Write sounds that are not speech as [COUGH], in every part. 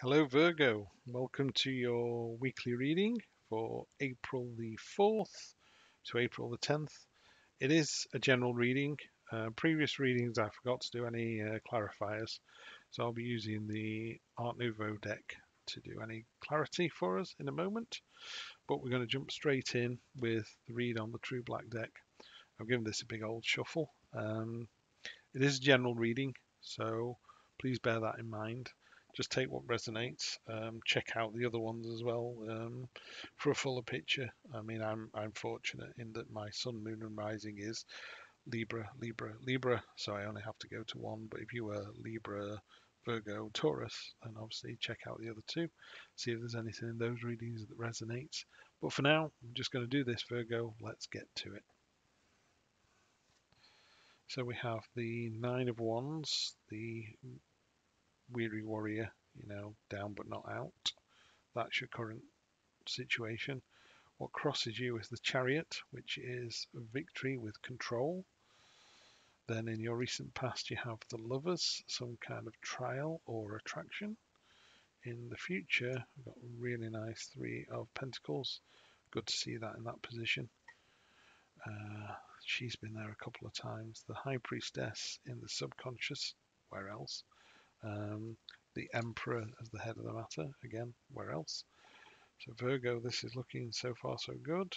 Hello, Virgo. Welcome to your weekly reading for April the 4th to April the 10th. It is a general reading. Uh, previous readings, I forgot to do any uh, clarifiers, so I'll be using the Art Nouveau deck to do any clarity for us in a moment. But we're going to jump straight in with the read on the True Black deck. I've given this a big old shuffle. Um, it is a general reading, so please bear that in mind just take what resonates. Um, check out the other ones as well um, for a fuller picture. I mean, I'm I'm fortunate in that my sun, moon, and rising is Libra, Libra, Libra, so I only have to go to one. But if you were Libra, Virgo, Taurus, then obviously check out the other two, see if there's anything in those readings that resonates. But for now, I'm just going to do this, Virgo. Let's get to it. So we have the Nine of Wands, the weary warrior, you know, down but not out. That's your current situation. What crosses you is the chariot, which is victory with control. Then in your recent past, you have the lovers, some kind of trial or attraction. In the future, we've got really nice three of pentacles. Good to see that in that position. Uh, she's been there a couple of times. The high priestess in the subconscious. Where else? Um, the Emperor as the head of the matter, again, where else? So Virgo, this is looking so far so good.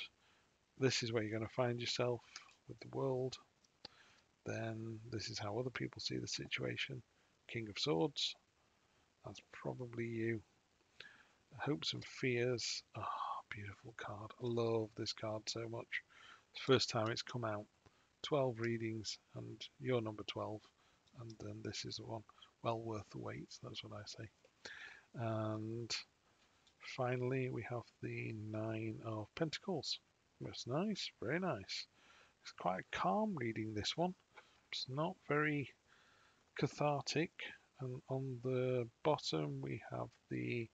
This is where you're going to find yourself with the world. Then this is how other people see the situation. King of Swords, that's probably you. Hopes and Fears, ah, oh, beautiful card. I love this card so much. First time it's come out. 12 readings and you're number 12 and then this is the one well worth the wait. That's what I say. And finally, we have the Nine of Pentacles. That's nice, very nice. It's quite calm reading this one. It's not very cathartic. And on the bottom, we have the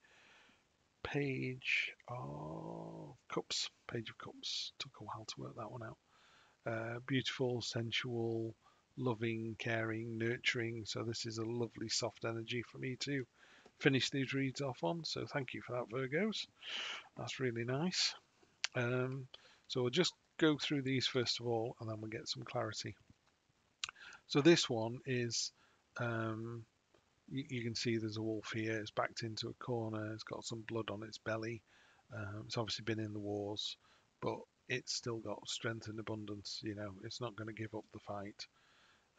Page of Cups. Page of Cups. Took a while to work that one out. Uh, beautiful, sensual, loving, caring, nurturing. So this is a lovely soft energy for me to finish these reads off on. So thank you for that, Virgos. That's really nice. Um, so we'll just go through these first of all, and then we'll get some clarity. So this one is, um, you, you, can see there's a wolf here. It's backed into a corner. It's got some blood on its belly. Um, it's obviously been in the wars, but it's still got strength and abundance. You know, it's not going to give up the fight.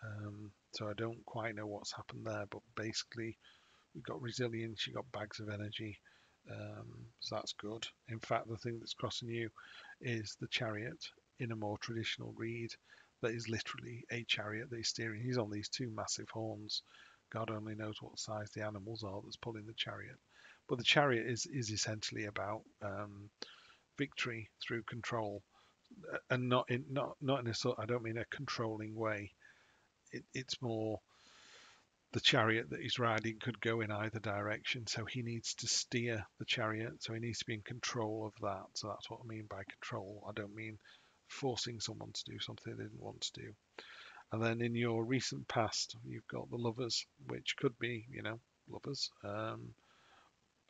Um, so I don't quite know what's happened there, but basically you've got resilience, you've got bags of energy, um, so that's good. In fact, the thing that's crossing you is the chariot in a more traditional read that is literally a chariot that he's steering. He's on these two massive horns. God only knows what size the animals are that's pulling the chariot. But the chariot is, is essentially about um, victory through control, and not in not not in a sort. I don't mean a controlling way it, it's more the chariot that he's riding could go in either direction, so he needs to steer the chariot, so he needs to be in control of that. So that's what I mean by control. I don't mean forcing someone to do something they didn't want to do. And then in your recent past, you've got the lovers, which could be, you know, lovers, um,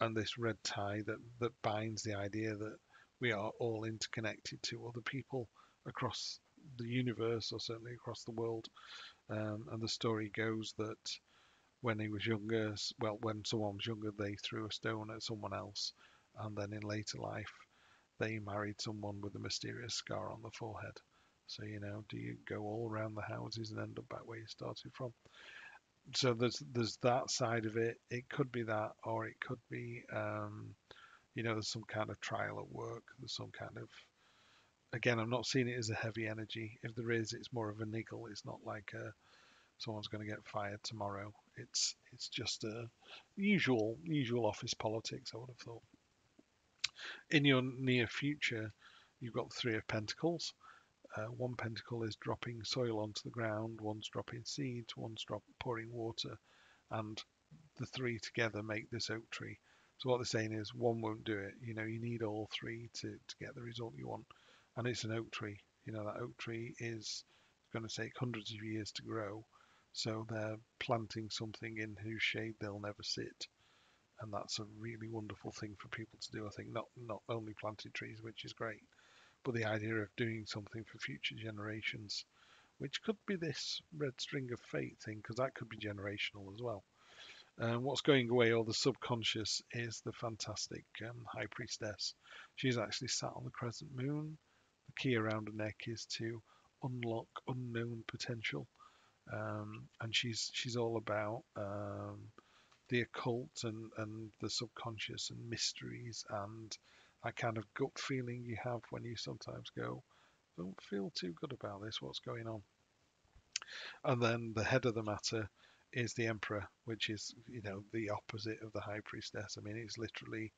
and this red tie that that binds the idea that we are all interconnected to other people across the universe, or certainly across the world. Um, and the story goes that when he was younger, well, when someone was younger, they threw a stone at someone else, and then in later life, they married someone with a mysterious scar on the forehead. So you know, do you go all around the houses and end up back where you started from? So there's there's that side of it. It could be that, or it could be, um, you know, there's some kind of trial at work. There's some kind of again, I'm not seeing it as a heavy energy. If there is, it's more of a niggle. It's not like a, someone's going to get fired tomorrow. It's it's just a usual usual office politics. I would have thought. In your near future, you've got three of pentacles. Uh, one pentacle is dropping soil onto the ground. One's dropping seeds. One's drop pouring water, and the three together make this oak tree. So what they're saying is one won't do it. You know, you need all three to, to get the result you want and it's an oak tree. You know, that oak tree is going to take hundreds of years to grow. So they're planting something in whose shade they'll never sit. and that's a really wonderful thing for people to do. I think not not only planting trees, which is great, but the idea of doing something for future generations, which could be this red string of fate thing, because that could be generational as well. Um, what's going away, or the subconscious, is the fantastic um, High Priestess. She's actually sat on the crescent moon. The key around her neck is to unlock unknown potential, um, and she's she's all about um, the occult and, and the subconscious and mysteries and that kind of gut feeling you have when you sometimes go, don't feel too good about this. What's going on? And then the head of the matter is the emperor, which is you know the opposite of the high priestess. I mean, he's literally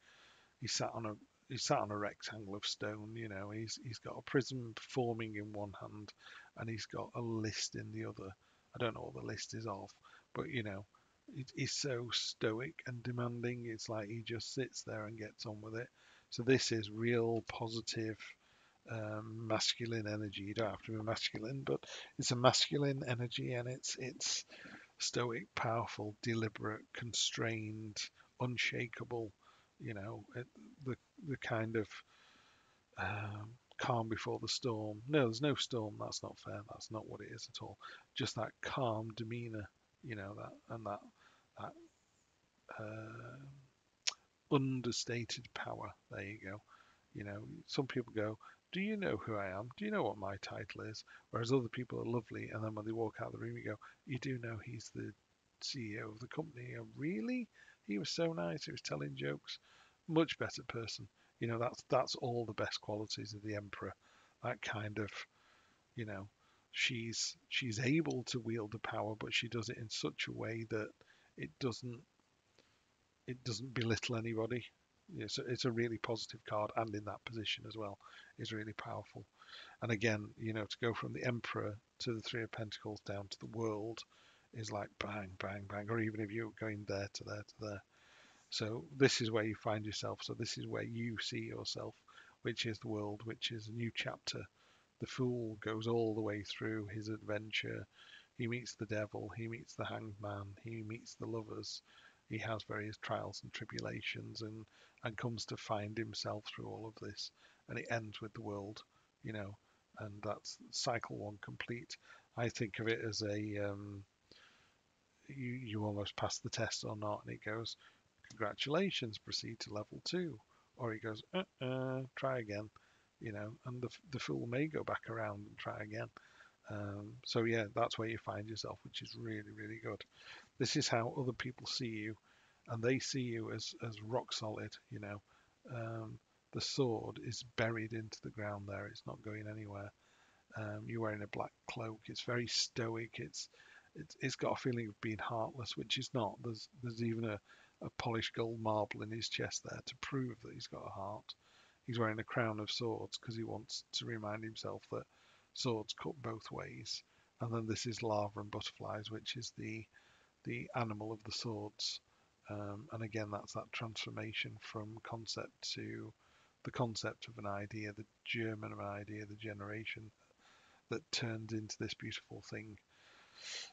he sat on a he sat on a rectangle of stone. You know, he's he's got a prism forming in one hand, and he's got a list in the other. I don't know what the list is of, but you know, he's so stoic and demanding. It's like he just sits there and gets on with it. So this is real positive um, masculine energy. You don't have to be masculine, but it's a masculine energy, and it's it's stoic, powerful, deliberate, constrained, unshakable. You know, it, the the kind of um, calm before the storm. No, there's no storm. That's not fair. That's not what it is at all. Just that calm demeanor. You know that and that that uh, understated power. There you go. You know, some people go, "Do you know who I am? Do you know what my title is?" Whereas other people are lovely, and then when they walk out of the room, you go, "You do know he's the CEO of the company?" Oh, really? He was so nice. He was telling jokes. Much better person. You know, that's that's all the best qualities of the emperor. That kind of, you know, she's she's able to wield the power, but she does it in such a way that it doesn't it doesn't belittle anybody. It's a, it's a really positive card, and in that position as well is really powerful. And again, you know, to go from the Emperor to the Three of Pentacles down to the World is like bang, bang, bang. Or even if you're going there to there to there. So this is where you find yourself. So this is where you see yourself, which is the world, which is a new chapter. The Fool goes all the way through his adventure he meets the devil, he meets the hanged man, he meets the lovers. He has various trials and tribulations and, and comes to find himself through all of this. And it ends with the world, you know, and that's cycle one complete. I think of it as a um, you you almost pass the test or not, and it goes, congratulations, proceed to level two, or he goes, uh, uh try again, you know, and the the fool may go back around and try again. Um, so yeah, that's where you find yourself, which is really, really good. This is how other people see you, and they see you as as rock solid. You know, um, the sword is buried into the ground there; it's not going anywhere. Um, you're wearing a black cloak. It's very stoic. It's it's, it's got a feeling of being heartless, which is not. There's there's even a, a polished gold marble in his chest there to prove that he's got a heart. He's wearing a crown of swords because he wants to remind himself that swords cut both ways. And then this is larva and butterflies, which is the the animal of the swords. Um, and again, that's that transformation from concept to the concept of an idea, the germ of an idea, the generation that turned into this beautiful thing.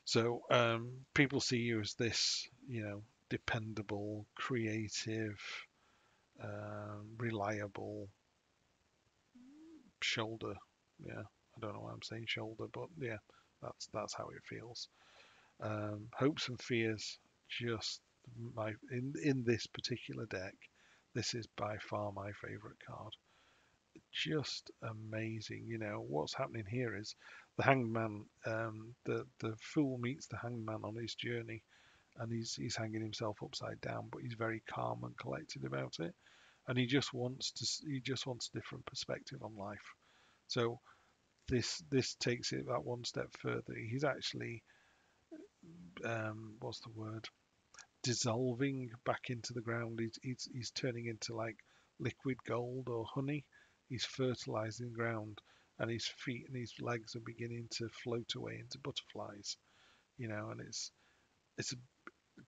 So um, people see you as this, you know, dependable, creative, uh, reliable shoulder. Yeah, I don't know why I'm saying shoulder, but yeah, that's that's how it feels. Um, hopes and fears, just my in in this particular deck, this is by far my favorite card. Just amazing, you know what's happening here is the hangman, um, the the fool meets the hangman on his journey, and he's he's hanging himself upside down, but he's very calm and collected about it, and he just wants to he just wants a different perspective on life. So this this takes it that one step further. He's actually um, what's the word? Dissolving back into the ground. He's, he's he's turning into like liquid gold or honey. He's fertilizing the ground, and his feet and his legs are beginning to float away into butterflies. You know, and it's it's a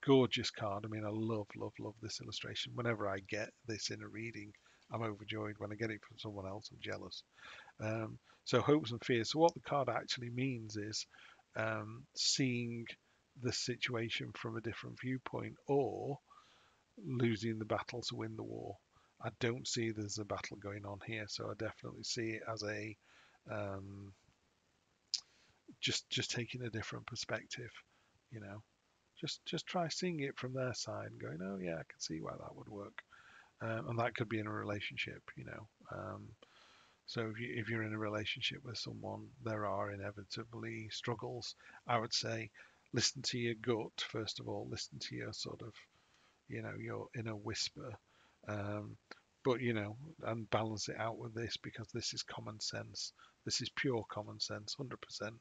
gorgeous card. I mean, I love love love this illustration. Whenever I get this in a reading, I'm overjoyed. When I get it from someone else, I'm jealous. Um, so hopes and fears. So what the card actually means is um, seeing the situation from a different viewpoint, or losing the battle to win the war. I don't see there's a battle going on here, so I definitely see it as a um, just just taking a different perspective. You know, just just try seeing it from their side and going, oh yeah, I can see why that would work, um, and that could be in a relationship. You know, um, so if you if you're in a relationship with someone, there are inevitably struggles. I would say, listen to your gut first of all. Listen to your sort of, you know, your inner whisper. Um, but you know, and balance it out with this because this is common sense. This is pure common sense, 100%.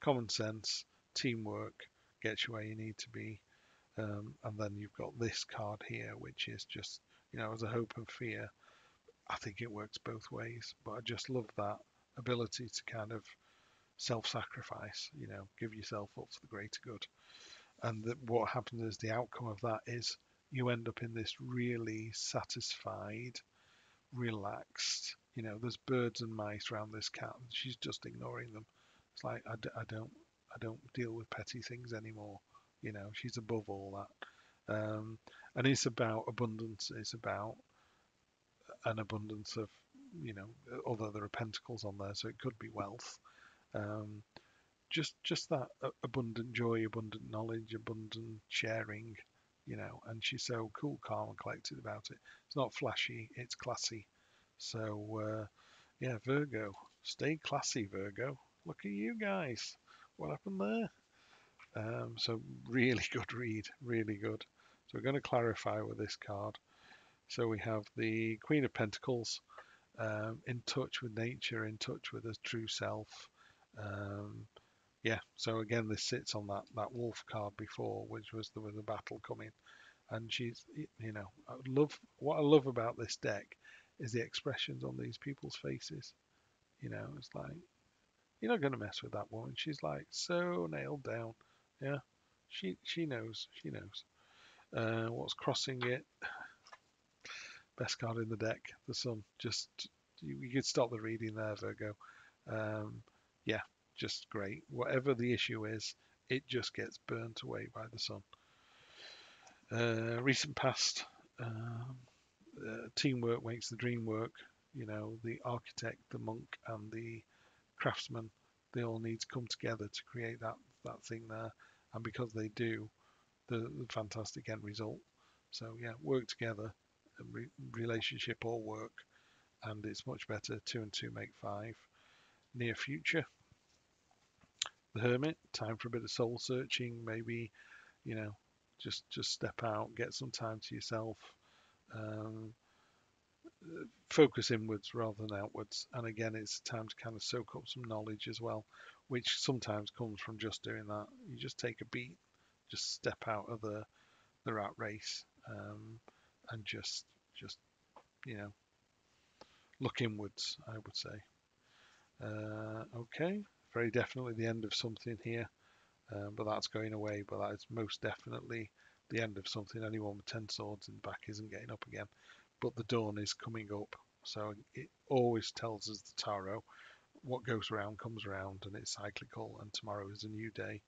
Common sense, teamwork gets you where you need to be. Um, and then you've got this card here, which is just, you know, as a hope and fear. I think it works both ways, but I just love that ability to kind of self-sacrifice, you know, give yourself up for the greater good. And that what happens is the outcome of that is you end up in this really satisfied, relaxed. You know, there's birds and mice around this cat, and she's just ignoring them. It's like I d- I don't I don't deal with petty things anymore. You know, she's above all that. Um, and it's about abundance. It's about an abundance of, you know, although there are pentacles on there, so it could be wealth. Um, just just that abundant joy, abundant knowledge, abundant sharing, you know, and she's so cool, calm, and collected about it. It's not flashy, it's classy. So, uh, yeah, Virgo, stay classy, Virgo. Look at you guys. What happened there? Um, so, really [LAUGHS] good read, really good. So, we're going to clarify with this card. So, we have the Queen of Pentacles, um, in touch with nature, in touch with her true self. Um, yeah, so again, this sits on that that wolf card before, which was there was a battle coming, and she's you know I love what I love about this deck is the expressions on these people's faces. You know, it's like you're not going to mess with that woman. She's like so nailed down. Yeah, she she knows she knows. Uh, what's crossing it? [SIGHS] Best card in the deck, the sun. Just you, you could stop the reading there, Virgo. Um, yeah, just great. Whatever the issue is, it just gets burnt away by the sun. Uh, recent past, um, uh, teamwork makes the dream work. You know, the architect, the monk, and the craftsman, they all need to come together to create that that thing there. And because they do, the, the fantastic end result. So yeah, work together, re- relationship or work, and it's much better. Two and two make five. Near future, the hermit time for a bit of soul searching maybe you know just just step out get some time to yourself um, focus inwards rather than outwards and again it's time to kind of soak up some knowledge as well which sometimes comes from just doing that you just take a beat just step out of the the rat race um, and just just you know look inwards i would say uh, okay very definitely the end of something here, um, but that's going away. But that is most definitely the end of something. Anyone with 10 swords in the back isn't getting up again. But the dawn is coming up. So it always tells us the tarot what goes around comes around and it's cyclical and tomorrow is a new day.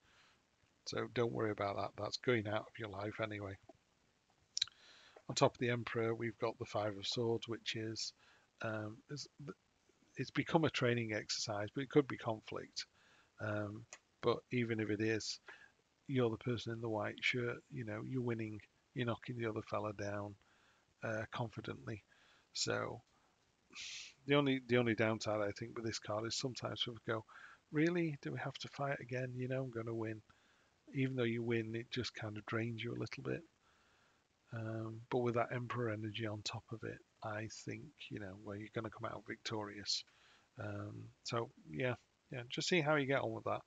So don't worry about that. That's going out of your life anyway. On top of the Emperor, we've got the Five of Swords, which is um, it's become a training exercise, but it could be conflict. Um, but even if it is, you're the person in the white shirt. You know, you're winning. You're knocking the other fella down uh, confidently. So the only the only downside I think with this card is sometimes we go, really, do we have to fight again? You know, I'm going to win. Even though you win, it just kind of drains you a little bit. Um, but with that Emperor energy on top of it, I think you know where you're going to come out victorious. Um, so yeah, yeah, just see how you get on with that.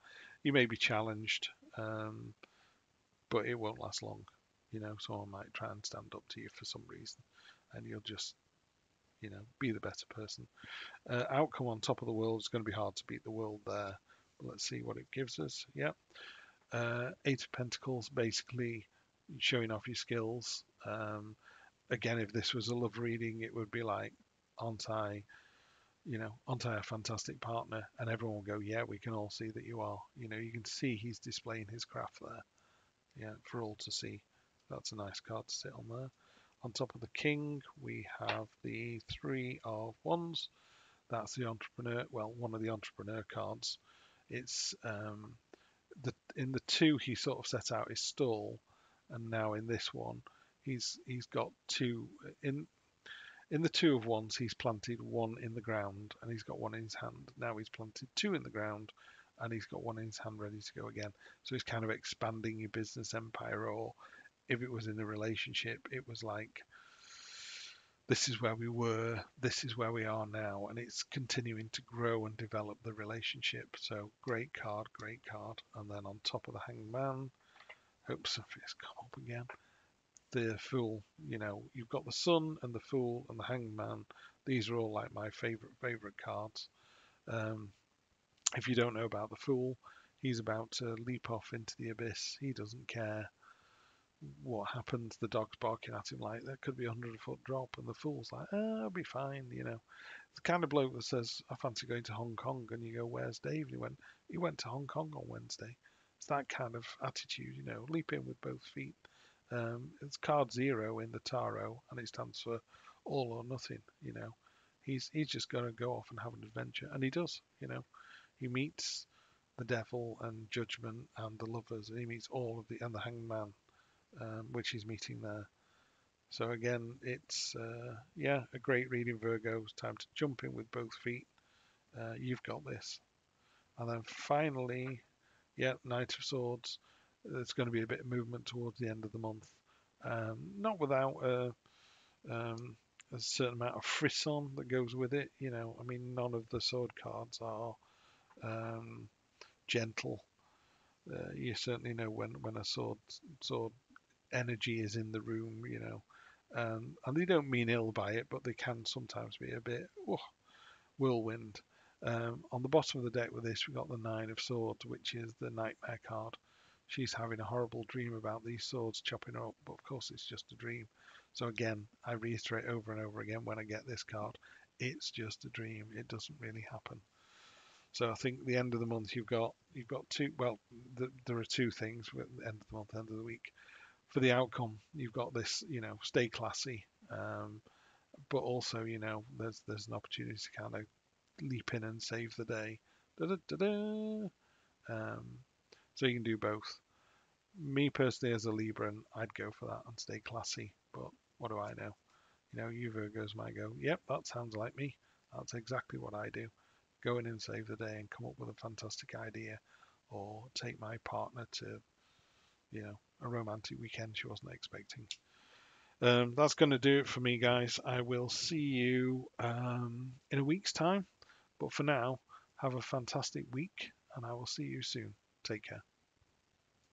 You may be challenged, um, but it won't last long. You know, someone might try and stand up to you for some reason, and you'll just you know be the better person. Uh, outcome on top of the world is going to be hard to beat the world there. But let's see what it gives us. Yeah, uh, Eight of Pentacles basically showing off your skills. Um, again, if this was a love reading, it would be like, aren't I, you know, aren't I a fantastic partner? And everyone will go, yeah, we can all see that you are. You know, you can see he's displaying his craft there. Yeah, for all to see. That's a nice card to sit on there. On top of the king, we have the three of wands. That's the entrepreneur. Well, one of the entrepreneur cards. It's um, the in the two he sort of set out his stall, and now in this one, he's he's got two in in the two of wands. He's planted one in the ground, and he's got one in his hand. Now he's planted two in the ground, and he's got one in his hand ready to go again. So he's kind of expanding your business empire, or if it was in a relationship, it was like this is where we were, this is where we are now, and it's continuing to grow and develop the relationship. So great card, great card. And then on top of the hangman, hope Sophia's come up again. The fool, you know, you've got the sun and the fool and the hangman. These are all like my favorite favorite cards. Um, if you don't know about the fool, he's about to leap off into the abyss. He doesn't care what happens. The dog's barking at him like there could be a hundred foot drop, and the fool's like, oh, I'll be fine, you know. The kind of bloke that says, I fancy going to Hong Kong, and you go, Where's Dave? And he went, He went to Hong Kong on Wednesday. It's that kind of attitude, you know, leap in with both feet. Um, it's card zero in the tarot, and it stands for all or nothing, you know. He's he's just going to go off and have an adventure, and he does, you know. He meets the devil and judgment and the lovers, and he meets all of the and the hanged man um, which he's meeting there. So again, it's uh, yeah a great reading, Virgo. It's time to jump in with both feet. Uh, you've got this. And then finally, yeah, Knight of Swords. There's going to be a bit of movement towards the end of the month. Um, not without a, um, a certain amount of frisson that goes with it. You know, I mean, none of the sword cards are um, gentle. Uh, you certainly know when, when a sword sword energy is in the room, you know. Um, and they don't mean ill by it, but they can sometimes be a bit oh, whirlwind. Um, on the bottom of the deck with this, we've got the Nine of Swords, which is the Nightmare card. She's having a horrible dream about these swords chopping her up, but of course it's just a dream. So again, I reiterate over and over again when I get this card, it's just a dream. It doesn't really happen. So I think the end of the month you've got you've got two. Well, the, there are two things. End of the month, end of the week for the outcome. You've got this, you know, stay classy, um, but also, you know, there's there's an opportunity to kind of leap in and save the day. Um, so you can do both. Me personally, as a Libran, I'd go for that and stay classy. But what do I know? You know, you Virgos might go, yep, that sounds like me. That's exactly what I do. Go in and save the day and come up with a fantastic idea, or take my partner to, you know, a romantic weekend she wasn't expecting. Um, that's going to do it for me, guys. I will see you um, in a week's time. But for now, have a fantastic week, and I will see you soon. Take care.